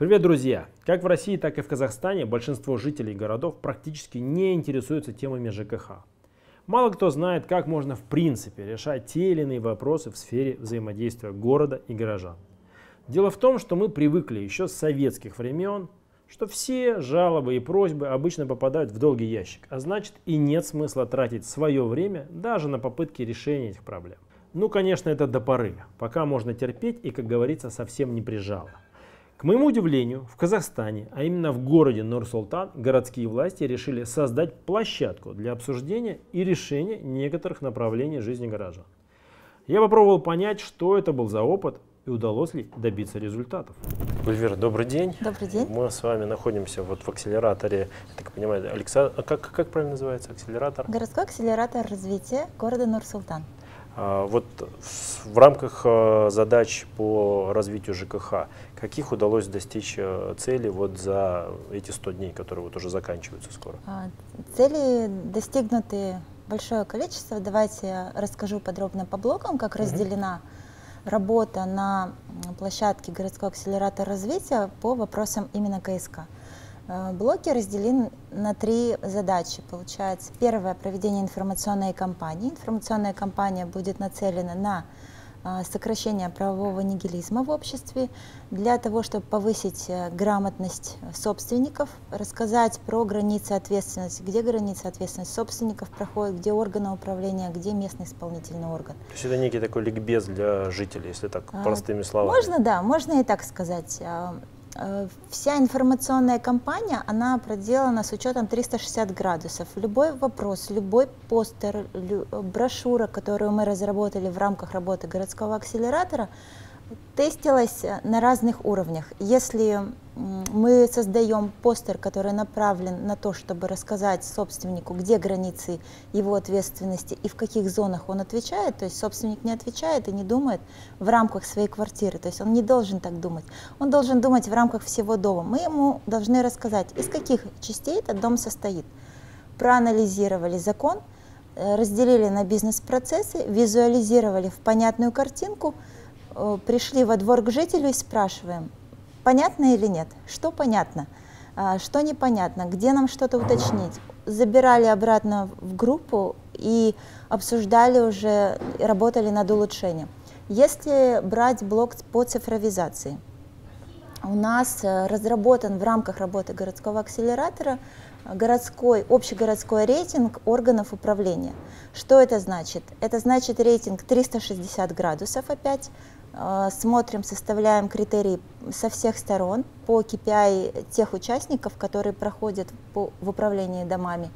Привет, друзья! Как в России, так и в Казахстане большинство жителей городов практически не интересуются темами ЖКХ. Мало кто знает, как можно в принципе решать те или иные вопросы в сфере взаимодействия города и горожан. Дело в том, что мы привыкли еще с советских времен, что все жалобы и просьбы обычно попадают в долгий ящик, а значит и нет смысла тратить свое время даже на попытки решения этих проблем. Ну, конечно, это до поры, пока можно терпеть и, как говорится, совсем не прижало. К моему удивлению, в Казахстане, а именно в городе Нур-Султан, городские власти решили создать площадку для обсуждения и решения некоторых направлений жизни горожан. Я попробовал понять, что это был за опыт и удалось ли добиться результатов. Гульвера, добрый день. Добрый день. Мы с вами находимся вот в акселераторе, я так понимаю, Александр, а как, как правильно называется акселератор? Городской акселератор развития города Нур-Султан. А, вот в рамках а, задач по развитию ЖКХ, каких удалось достичь а, целей вот за эти 100 дней, которые вот уже заканчиваются скоро? Цели достигнуты большое количество. Давайте я расскажу подробно по блокам, как разделена работа на площадке городского акселератора развития по вопросам именно КСК. Э, блоки разделены на три задачи. Получается, первое – проведение информационной кампании. Информационная кампания будет нацелена на э, сокращение правового нигилизма в обществе, для того, чтобы повысить э, грамотность собственников, рассказать про границы ответственности, где границы ответственности собственников проходят, где органы управления, где местный исполнительный орган. То есть это некий такой ликбез для жителей, если так а, простыми словами? Можно, да, можно и так сказать. Э, вся информационная кампания, она проделана с учетом 360 градусов. Любой вопрос, любой постер, брошюра, которую мы разработали в рамках работы городского акселератора, тестилась на разных уровнях. Если мы создаем постер, который направлен на то, чтобы рассказать собственнику, где границы его ответственности и в каких зонах он отвечает. То есть собственник не отвечает и не думает в рамках своей квартиры. То есть он не должен так думать. Он должен думать в рамках всего дома. Мы ему должны рассказать, из каких частей этот дом состоит. Проанализировали закон, э, разделили на бизнес-процессы, визуализировали в понятную картинку, э, пришли во двор к жителю и спрашиваем, Понятно или нет? Что понятно? А, что непонятно? Где нам что-то уточнить? Забирали обратно в группу и обсуждали уже, работали над улучшением. Если брать блок по цифровизации, у нас э, разработан в рамках работы городского акселератора городской, общегородской рейтинг органов управления. Что это значит? Это значит рейтинг 360 градусов опять, Э, смотрим, составляем критерии со всех сторон по KPI тех участников, которые проходят по, в управлении домами.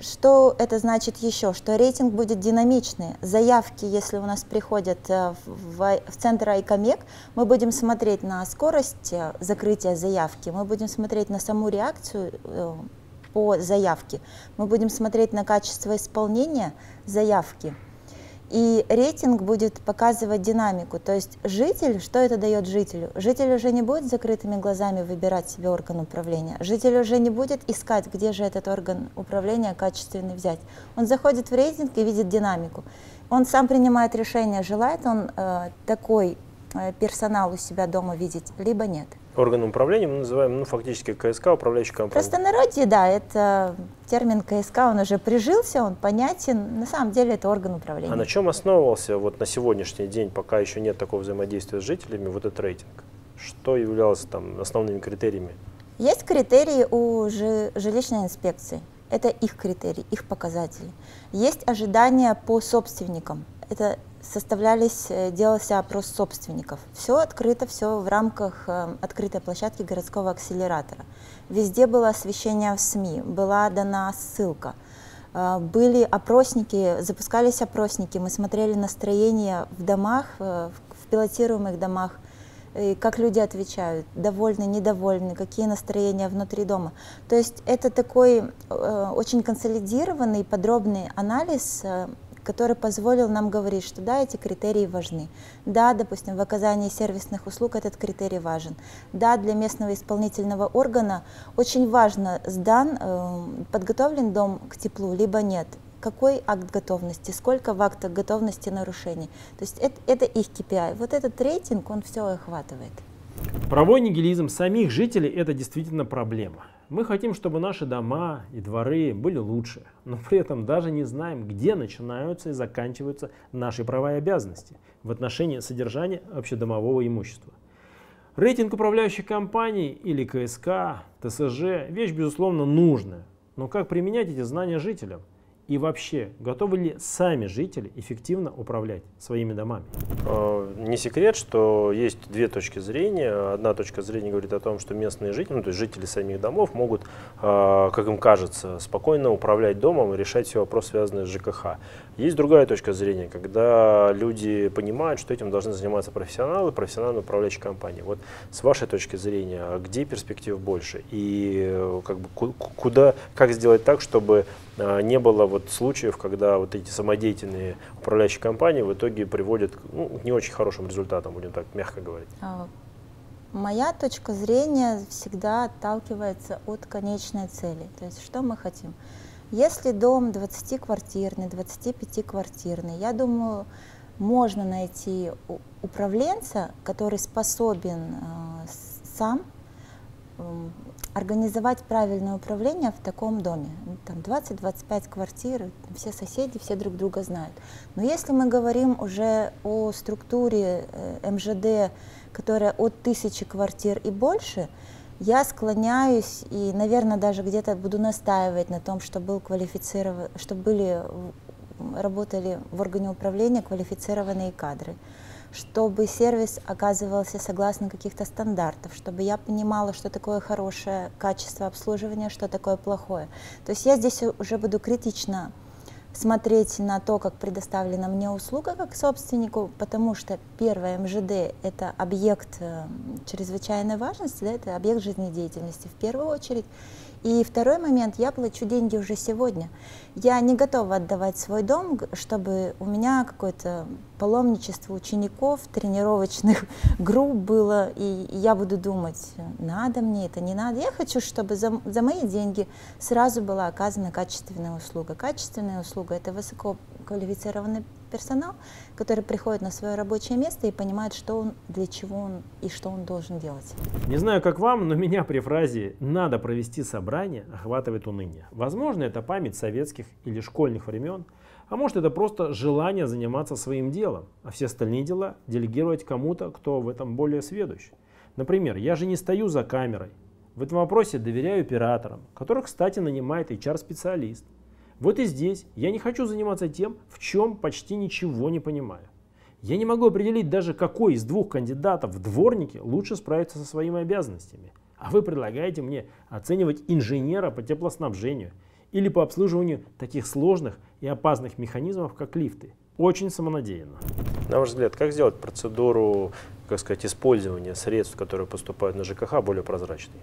Что это значит еще? Что рейтинг будет динамичный. Заявки, если у нас приходят э, в, в центр Айкомек, мы будем смотреть на скорость э, закрытия заявки, мы будем смотреть на саму реакцию по заявке, мы будем смотреть на качество исполнения заявки. И рейтинг будет показывать динамику. То есть житель, что это дает жителю? Житель уже не будет закрытыми глазами выбирать себе орган управления. Житель уже не будет искать, где же этот орган управления качественный взять. Он заходит в рейтинг и видит динамику. Он сам принимает решение, желает он э, такой э, персонал у себя дома видеть, либо нет органом управления мы называем, ну, фактически КСК, управляющий компанией. В простонародье, да, это термин КСК, он уже прижился, он понятен. На самом деле это орган управления. А на чем основывался вот на сегодняшний день, пока еще нет такого взаимодействия с жителями, вот этот рейтинг? Что являлось там основными критериями? Есть критерии у жилищной инспекции. Это их критерии, их показатели. Есть ожидания по собственникам. Это составлялись, э, делался опрос собственников. Все открыто, все в рамках э, открытой площадки городского акселератора. Везде было освещение в СМИ, была дана ссылка. Э, были опросники, запускались опросники, мы смотрели настроение в домах, в пилотируемых домах, как люди отвечают, довольны, недовольны, какие настроения внутри дома. То есть это такой очень консолидированный, подробный анализ который позволил нам говорить, что да, эти критерии важны. Да, допустим, в оказании сервисных услуг этот критерий важен. Да, для местного исполнительного органа очень важно, сдан, э, подготовлен дом к теплу, либо нет какой акт готовности, сколько в актах готовности нарушений. То есть это, это их KPI. Вот этот рейтинг, он все охватывает. Правовой нигилизм самих жителей – это действительно проблема. Мы хотим, чтобы наши дома и дворы были лучше, но при этом даже не знаем, где начинаются и заканчиваются наши права и обязанности в отношении содержания общедомового имущества. Рейтинг управляющих компаний или КСК, ТСЖ – вещь, безусловно, нужная. Но как применять эти знания жителям? И вообще, готовы ли сами жители эффективно управлять своими домами? А, не секрет, что есть две точки зрения. Одна точка зрения говорит о том, что местные жители, ну, то есть жители самих домов, могут, а, как им кажется, спокойно управлять домом и решать все вопросы, связанные с ЖКХ. Есть другая точка зрения, когда люди понимают, что этим должны заниматься профессионалы, профессиональные управляющие компании. Вот с вашей точки зрения, где перспектив больше и э, как бы, куда, как сделать так, чтобы а, не было вот случаев, когда вот эти самодеятельные управляющие компании в итоге приводят ну, к не очень хорошим результатам, будем так мягко говорить. А, моя точка зрения всегда отталкивается от конечной цели. То есть что мы хотим? Если дом 20-квартирный, 25-квартирный, я думаю, можно найти управленца, который способен э, сам организовать правильное управление в таком доме. Ну, там 20-25 квартир, все соседи, все друг друга знают. Но если мы говорим уже о структуре э, МЖД, которая от тысячи квартир и больше, я склоняюсь и, наверное, даже где-то буду настаивать на том, что был квалифицирован, что были работали в органе управления квалифицированные кадры чтобы сервис оказывался согласно каких-то стандартов, чтобы я понимала, что такое хорошее качество обслуживания, что такое плохое. То есть я здесь уже буду критично смотреть на то, как предоставлена мне услуга как собственнику, потому что первое МЖД – это объект э, чрезвычайной важности, да, это объект жизнедеятельности в первую очередь. И второй момент, я плачу деньги уже сегодня. Я не готова отдавать свой дом, чтобы у меня какое-то паломничество учеников, тренировочных групп было, и я буду думать, надо мне это, не надо. Я хочу, чтобы за, за мои деньги сразу была оказана качественная услуга. Качественная услуга – это высококвалифицированный персонал, который приходит на свое рабочее место и понимает, что он, для чего он и что он должен делать. Не знаю, как вам, но меня при фразе «надо провести собрание» охватывает уныние. Возможно, это память советских или школьных времен, а может это просто желание заниматься своим делом, а все остальные дела делегировать кому-то, кто в этом более сведущ. Например, я же не стою за камерой. В этом вопросе доверяю операторам, которых, кстати, нанимает HR-специалист. Вот и здесь я не хочу заниматься тем, в чем почти ничего не понимаю. Я не могу определить даже, какой из двух кандидатов в дворники лучше справится со своими обязанностями. А вы предлагаете мне оценивать инженера по теплоснабжению или по обслуживанию таких сложных и опасных механизмов, как лифты. Очень самонадеянно. На ваш взгляд, как сделать процедуру как сказать, использования средств, которые поступают на ЖКХ, более прозрачной?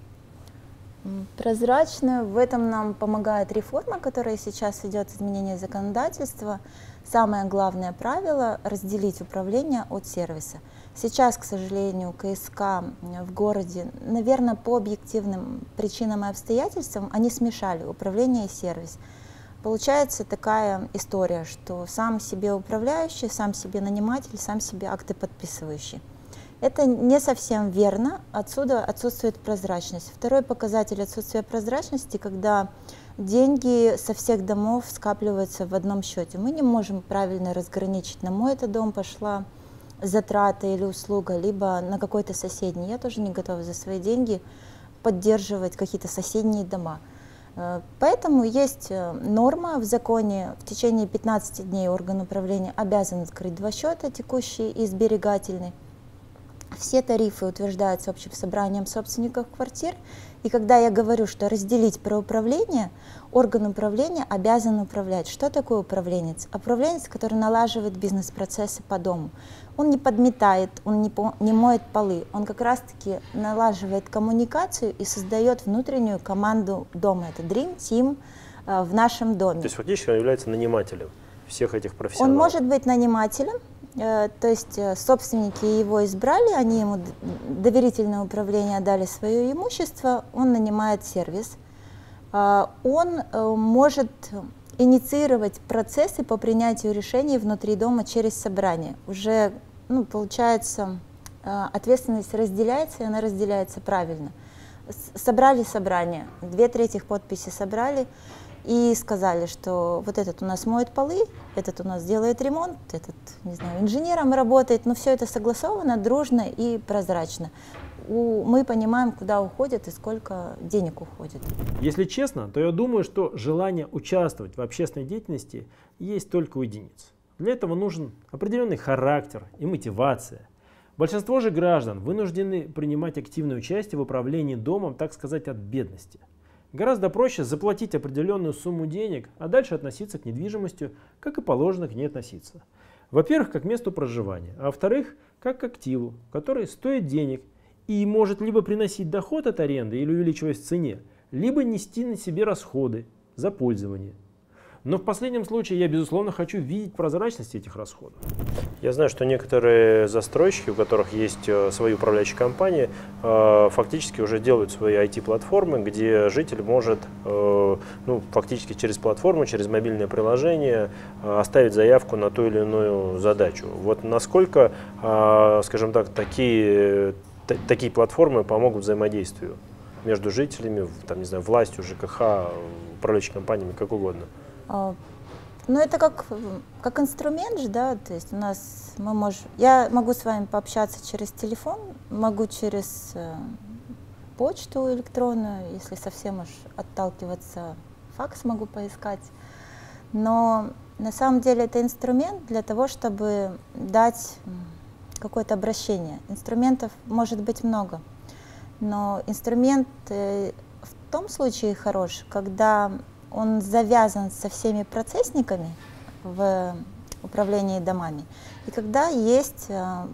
Прозрачно. В этом нам помогает реформа, которая сейчас идет, изменение законодательства. Самое главное правило – разделить управление от сервиса. Сейчас, к сожалению, КСК в городе, наверное, по объективным причинам и обстоятельствам, они смешали управление и сервис. Получается такая история, что сам себе управляющий, сам себе наниматель, сам себе акты подписывающий. Это не совсем верно, отсюда отсутствует прозрачность. Второй показатель отсутствия прозрачности, когда деньги со всех домов скапливаются в одном счете. Мы не можем правильно разграничить, на мой это дом пошла затрата или услуга, либо на какой-то соседний. Я тоже не готова за свои деньги поддерживать какие-то соседние дома. Э, поэтому есть э, норма в законе, в течение 15 дней орган управления обязан открыть два счета, текущий и сберегательный. Все тарифы утверждаются общим собранием собственников квартир. И когда я говорю, что разделить про управление, орган управления обязан управлять. Что такое управленец? Управленец, который налаживает бизнес-процессы по дому. Он не подметает, он не, по, не моет полы, он как раз-таки налаживает коммуникацию и создает внутреннюю команду дома. Это Dream Team э, в нашем доме. То есть фактически он является нанимателем всех этих профессионалов? Он может быть нанимателем, то есть э, собственники его избрали, они ему доверительное управление дали свое имущество, он нанимает сервис. А, он э, может инициировать процессы по принятию решений внутри дома через собрание. Уже ну, получается ответственность разделяется, и она разделяется правильно. Собрали собрание, две трети подписи собрали, и сказали, что вот этот у нас моет полы, этот у нас делает ремонт, этот, не знаю, инженером работает, но все это согласовано, дружно и прозрачно. У, мы понимаем, куда уходит и сколько денег уходит. Если честно, то я думаю, что желание участвовать в общественной деятельности есть только у единиц. Для этого нужен определенный характер и мотивация. Большинство же граждан вынуждены принимать активное участие в управлении домом, так сказать, от бедности – Гораздо проще заплатить определенную сумму денег, а дальше относиться к недвижимости, как и положено к ней относиться. Во-первых, как месту проживания, а во-вторых, как к активу, который стоит денег и может либо приносить доход от аренды или увеличивать в цене, либо нести на себе расходы за пользование – но в последнем случае я, безусловно, хочу видеть прозрачность этих расходов. Я знаю, что некоторые застройщики, у которых есть э, свои управляющие компании, э, фактически уже делают свои IT-платформы, где житель может э, ну, фактически через платформу, через мобильное приложение оставить заявку на ту или иную задачу. Вот насколько, скажем так, такие, такие платформы помогут взаимодействию между жителями, там, не знаю, властью, ЖКХ, управляющими компаниями, как угодно? Ну, это как, как инструмент же, да, то есть у нас мы можем, я могу с вами пообщаться через телефон, могу через э, почту электронную, если совсем уж отталкиваться, факс могу поискать, но на самом деле это инструмент для того, чтобы дать какое-то обращение. Инструментов может быть много, но инструмент э, в том случае хорош, когда он завязан со всеми процессниками в управлении домами, и когда есть э,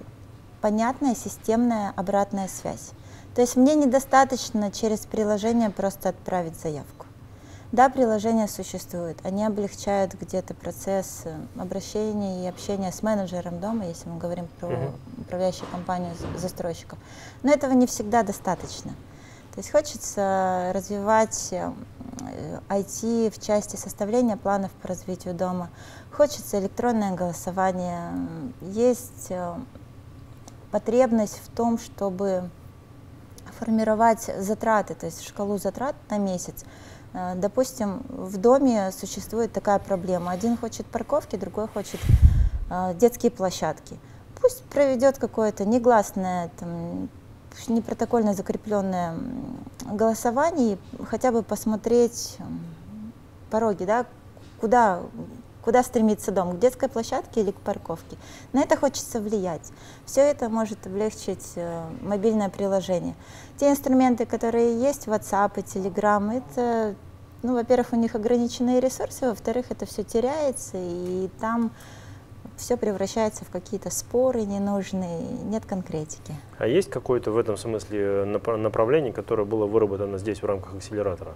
понятная системная обратная связь. То есть мне недостаточно через приложение просто отправить заявку. Да, приложения существуют, они облегчают где-то процесс э, обращения и общения с менеджером дома, если мы говорим про управляющую компанию застройщиков. Но этого не всегда достаточно. То есть хочется развивать IT э, в части составления планов по развитию дома. Хочется электронное голосование. Есть э, потребность в том, чтобы формировать затраты, то есть шкалу затрат на месяц. Э, допустим, в доме существует такая проблема. Один хочет парковки, другой хочет детские площадки. Пусть проведет какое-то негласное там, не протокольно закрепленное голосование, хотя бы посмотреть пороги, да, куда, куда стремится дом, к детской площадке или к парковке. На это хочется влиять. Все это может облегчить э, мобильное приложение. Те инструменты, которые есть, WhatsApp и Telegram, это, ну, во-первых, у них ограниченные ресурсы, во-вторых, это все теряется, и там все превращается в какие-то споры ненужные, нет конкретики. А есть какое-то в этом смысле направление, которое было выработано здесь в рамках акселератора?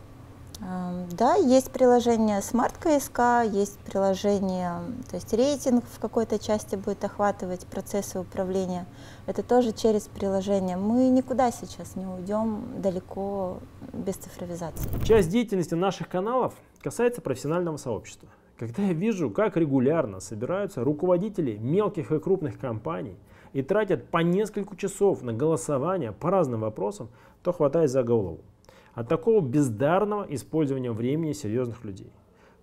Да, есть приложение Smart KSK, есть приложение, то есть рейтинг в какой-то части будет охватывать процессы управления. Это тоже через приложение. Мы никуда сейчас не уйдем далеко без цифровизации. Часть деятельности наших каналов касается профессионального сообщества. Когда я вижу, как регулярно собираются руководители мелких и крупных компаний и тратят по несколько часов на голосование по разным вопросам, то хватает за голову. От такого бездарного использования времени серьезных людей.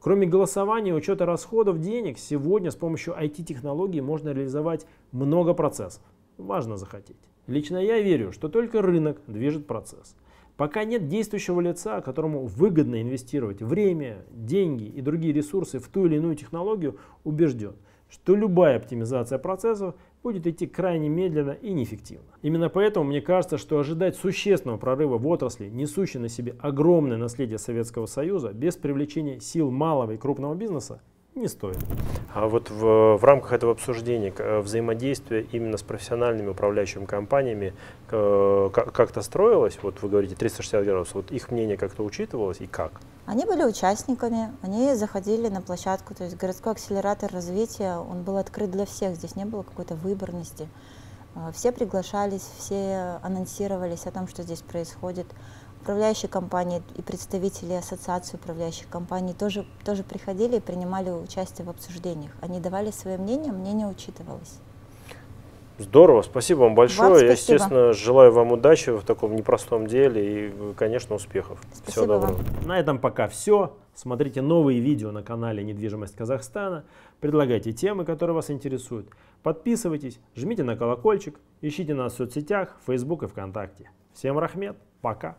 Кроме голосования и учета расходов денег, сегодня с помощью IT-технологий можно реализовать много процессов. Важно захотеть. Лично я верю, что только рынок движет процесс. Пока нет действующего лица, которому выгодно инвестировать время, деньги и другие ресурсы в ту или иную технологию, убежден, что любая оптимизация процессов будет идти крайне медленно и неэффективно. Именно поэтому мне кажется, что ожидать существенного прорыва в отрасли, несущей на себе огромное наследие Советского Союза, без привлечения сил малого и крупного бизнеса, не стоит. А вот в, в рамках этого обсуждения э, взаимодействие именно с профессиональными управляющими компаниями э, как-то строилось? Вот вы говорите 360 градусов. Вот их мнение как-то учитывалось и как? Они были участниками, они заходили на площадку, то есть городской акселератор развития, он был открыт для всех, здесь не было какой-то выборности. Э, все приглашались, все анонсировались о том, что здесь происходит управляющие компании и представители ассоциации управляющих компаний тоже, тоже приходили и принимали участие в обсуждениях. Они давали свое мнение, мнение учитывалось. Здорово, спасибо вам большое. Вам Я, спасибо. естественно, желаю вам удачи в таком непростом деле и, конечно, успехов. Всего Спасибо вам. доброго. На этом пока все. Смотрите новые видео на канале «Недвижимость Казахстана». Предлагайте темы, которые вас интересуют. Подписывайтесь, жмите на колокольчик, ищите нас в соцсетях, Facebook и ВКонтакте. Всем рахмет, пока.